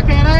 Rock Annie!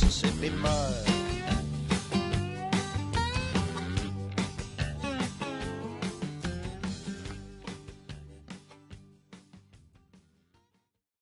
Mississippi mud.